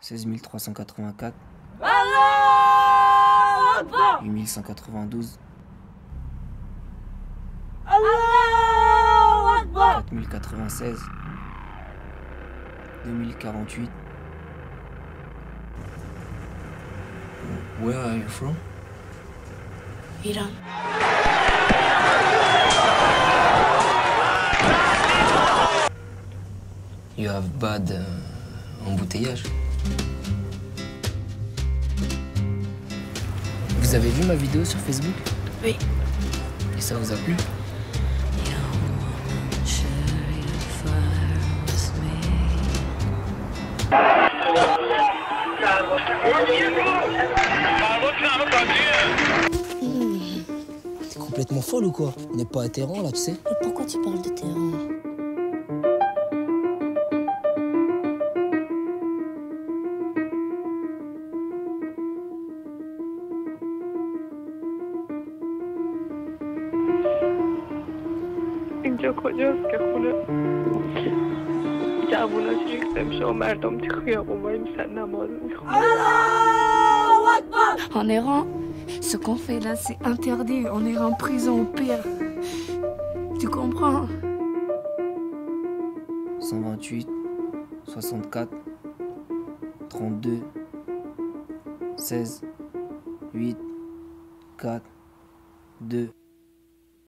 16 384, 8192, 4096, 2048. Where are you from? Iran. You have bad euh, embouteillage. Vous avez vu ma vidéo sur Facebook? Oui. Et ça vous a plu? T'es complètement folle ou quoi? On n'est pas à Téhéran là, tu sais. Mais pourquoi tu parles de terrain En Iran, ce qu'on fait là, c'est interdit. On est en prison au pire. Tu comprends? 128, 64, 32, 16, 8, 4, 2.